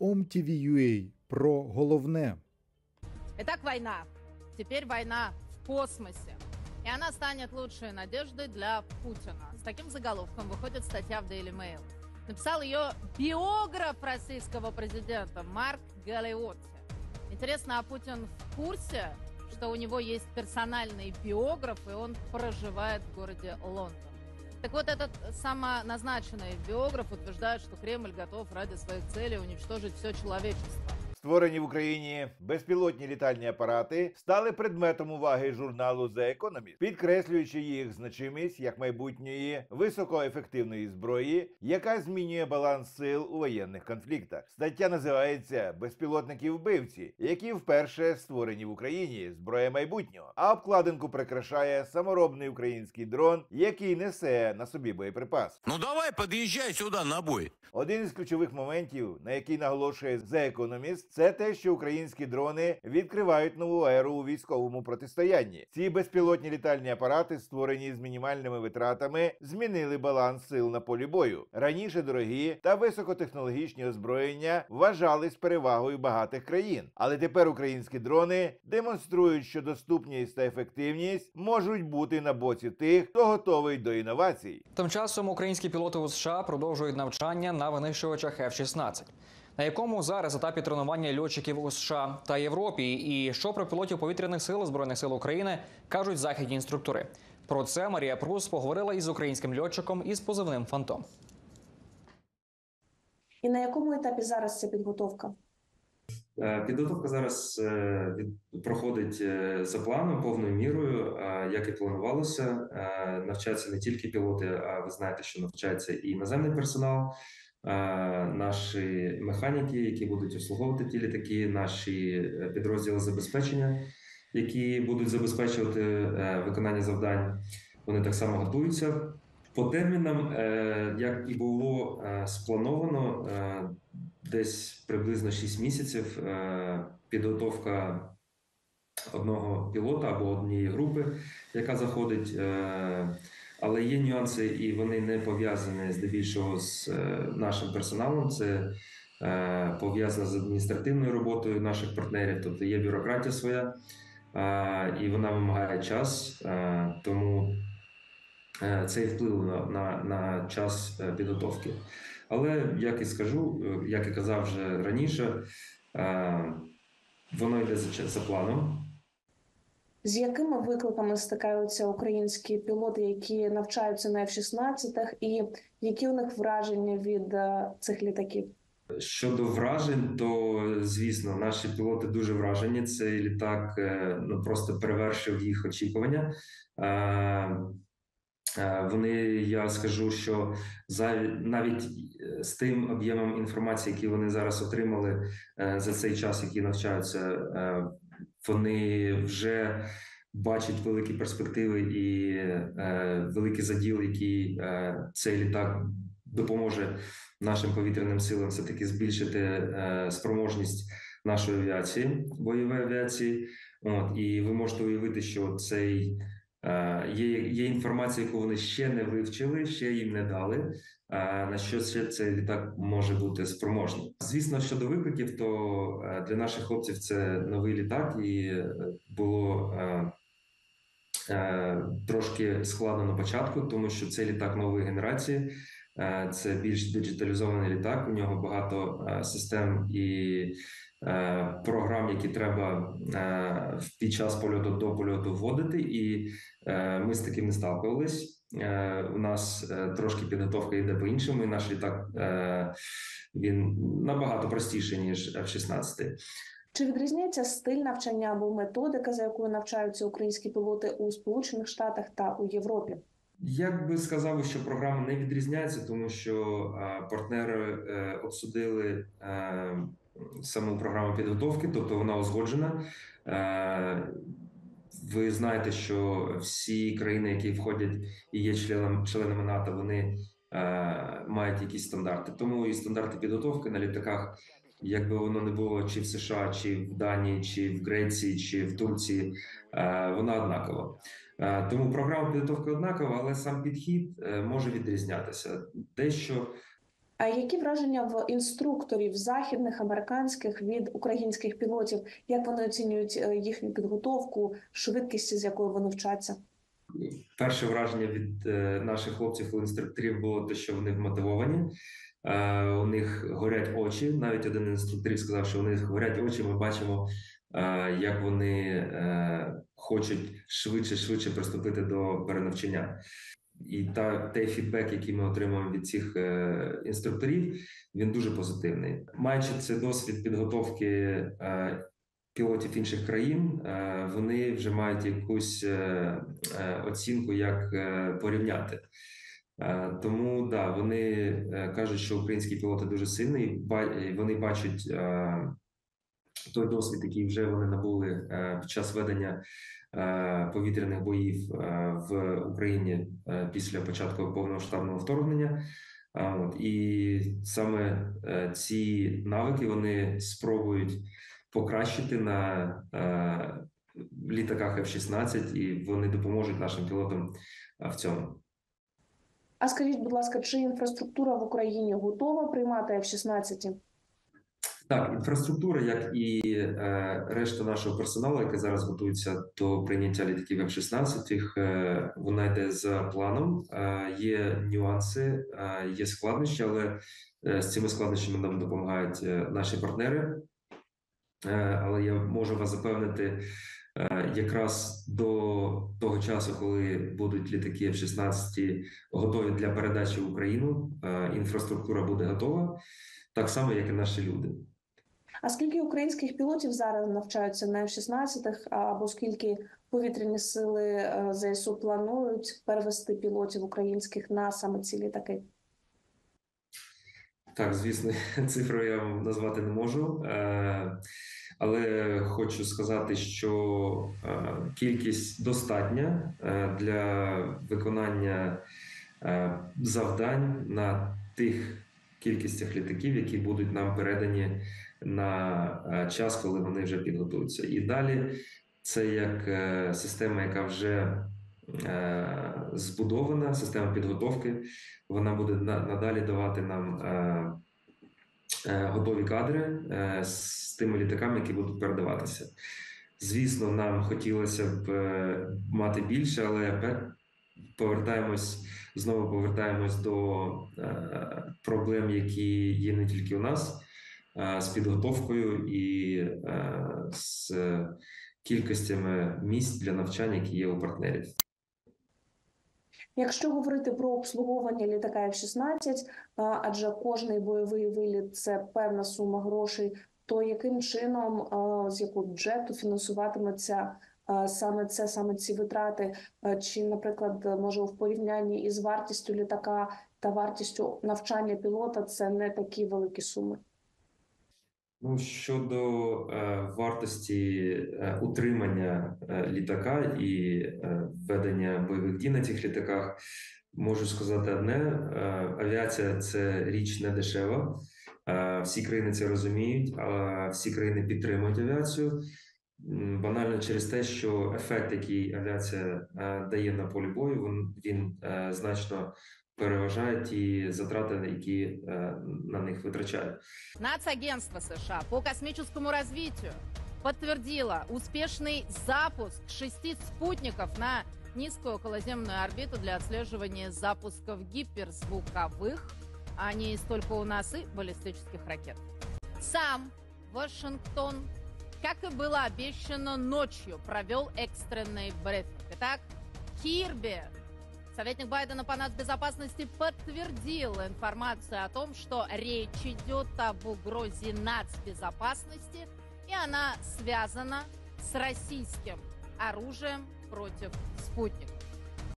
OMTV.ua про головне. Итак, война. Теперь война в космосе. И она станет лучшей надеждой для Путина. С таким заголовком выходит статья в Daily Mail. Написал ее биограф российского президента Марк Галиотти. Интересно, а Путин в курсе, что у него есть персональный биограф, и он проживает в городе Лондон? Так вот, этот самоназначенный биограф утверждает, что Кремль готов ради своих целей уничтожить все человечество. Створені в Україні безпілотні літальні апарати стали предметом уваги журналу The Economist, підкреслюючи їх значимість як майбутньої високоефективної зброї, яка змінює баланс сил у воєнних конфліктах. Стаття називається Безпілотники вбивці, які вперше створені в Україні зброя майбутнього. А обкладинку прикрашає саморобний український дрон, який несе на собі боєприпас. Ну давай, подъезжай сюда на бой. Один із ключових моментів, на який наголошує The Economist, це те, що українські дрони відкривають нову еру у військовому протистоянні. Ці безпілотні літальні апарати, створені з мінімальними витратами, змінили баланс сил на полі бою. Раніше дорогі та високотехнологічні озброєння вважались перевагою багатих країн, але тепер українські дрони демонструють, що доступність та ефективність можуть бути на боці тих, хто готовий до інновацій. Тим часом українські пілоти у США продовжують навчання на винищувачах F-16. На якому зараз етапі тренування льотчиків у США та Європі, і що про пілотів повітряних сил збройних сил України кажуть західні інструктори. Про це Марія Прус поговорила із українським льотчиком із позивним Фантом. І на якому етапі зараз ця підготовка? Е, Підготовка зараз е, від- проходить е, за планом повною мірою, як і планувалося. Навчаються не тільки пілоти, а ви знаєте, що навчається і іноземний персонал, наші механіки, які будуть обслуговувати ті літаки, наші е, підрозділи забезпечення, які будуть забезпечувати е, виконання завдань. Вони так само готуються. По термінам, е, як і було сплановано, десь приблизно 6 місяців підготовка одного пілота або однієї групи, яка заходить. Але є нюанси, і вони не пов'язані здебільшого з е, нашим персоналом. Це е, пов'язано з адміністративною роботою наших партнерів, тобто є бюрократія своя, е, і вона вимагає час. Тому це і вплив на, на, на час підготовки. Але як і скажу, як і казав вже раніше, воно йде за, за планом. З якими викликами стикаються українські пілоти, які навчаються на F-16, і які у них враження від е, цих літаків? Щодо вражень, то звісно, наші пілоти дуже вражені. Цей літак е, ну просто перевершив їх очікування. Е, Вони, я скажу, що за навіть з тим об'ємом інформації, який вони зараз отримали за цей час, який навчаються, вони вже бачать великі перспективи і е, великий заділ, який е, цей літак допоможе нашим повітряним силам все таки збільшити е, спроможність нашої авіації, бойової авіації. От і ви можете уявити, що цей є, є інформація, яку вони ще не вивчили, ще їм не дали. е, На що ще цей літак може бути спроможний? Звісно, щодо викликів, то е, для наших хлопців це новий літак, і е, було е, е, трошки складно на початку, тому що це літак нової генерації. Е, Це більш диджиталізований літак. У нього багато е, систем і е, програм, які треба е, під час польоту до польоту вводити. І е, ми з таким не сталкувались. Е, У нас е, трошки підготовка йде по іншому. І наш літак е, він набагато простіший ніж F-16. Чи відрізняється стиль навчання або методика, за якою навчаються українські пілоти у Сполучених Штатах та у Європі? Я би сказав, що програма не відрізняється, тому що е, партнери е, обсудили е, саму програму підготовки, тобто вона узгоджена. Е, ви знаєте, що всі країни, які входять і є членами, членами НАТО, вони е, мають якісь стандарти. Тому і стандарти підготовки на літаках, якби воно не було чи в США, чи в Данії, чи в Греції, чи в Турції, е, вона однакова. Тому програма підготовки однакова, але сам підхід може відрізнятися. Дещо які враження в інструкторів західних американських від українських пілотів? Як вони оцінюють е, їхню підготовку, швидкість, з якою вони вчаться? Перше враження від е, наших хлопців і інструкторів було те, що вони вмотивовані. Е, у них горять очі. Навіть один із інструкторів сказав, що у них горять очі. Ми бачимо, як вони хочуть швидше, швидше приступити до перенавчання. І та той фідбек, який ми отримуємо від цих е, інструкторів, він дуже позитивний. Маючи цей досвід підготовки е, пілотів інших країн, е, вони вже мають якусь е, е, оцінку, як е, порівняти. Тому да, вони кажуть, що українські пілоти дуже сильні, вони бачать той досвід, який вже вони набули під час ведення повітряних боїв е, в Україні е, після початку повномасштабного вторгнення. От і саме е, ці навики вони спробують покращити на е, літаках F-16, і вони допоможуть нашим пілотам е, в цьому. А скажіть, будь ласка, чи інфраструктура в Україні готова приймати F-16? Так, інфраструктура, як і е, решта нашого персоналу, який зараз готується до прийняття літаків F-16, їх, е, вона йде за планом. Е, є нюанси, е, є складнощі, але е, з цими складнощами нам допомагають е, наші партнери. Е, але я можу вас запевнити, е, якраз до того часу, коли будуть літаки F-16 готові для передачі в Україну, е, інфраструктура буде готова, так само, як і наші люди. А скільки українських пілотів зараз навчаються на F-16, або скільки повітряні сили е, ЗСУ планують перевести пілотів українських на саме ці літаки? Так, звісно, цифру я назвати не можу, е, але хочу сказати, що е, кількість достатня для виконання завдань на тих кількістях літаків, які будуть нам передані на е, час, коли вони вже підготуються. І далі це як е, система, яка вже е, збудована, система підготовки. Вона буде надалі давати нам готові кадри з тими літаками, які будуть передаватися. Звісно, нам хотілося б мати більше, але повертаємось знову повертаємось до проблем, які є не тільки у нас, з підготовкою і е, з кількостями місць для навчання, які є у партнерів. Якщо говорити про обслуговування літака F-16, адже кожний бойовий виліт це певна сума грошей, то яким чином з якого бюджету фінансуватиметься саме це, саме ці витрати? Чи, наприклад, може в порівнянні із вартістю літака та вартістю навчання пілота це не такі великі суми? Ну, щодо е, вартості е, утримання е, літака і е, ведення бойових дій на цих літаках, можу сказати одне: е, авіація це річ не дешева. Е, всі країни це розуміють, а всі країни підтримують авіацію. Банально через те, що ефект, який авіація е, дає на полі бою, він, він е, значно переважає ті затрати, які е, на них витрачають. Нацагентство США по космическому развитию подтвердило успешный запуск шести спутников на низкую околоземную орбиту для отслеживания запусков гиперзвуковых, а не столько у нас и баллистических ракет. Сам Вашингтон, как и было обещано, ночью провел экстренный брифинг. Итак, Кирби Советник Байдена по нацбезопасности подтвердил информацию о том, что речь идет об угрозе нацбезопасности, и она связана с российским оружием против спутников.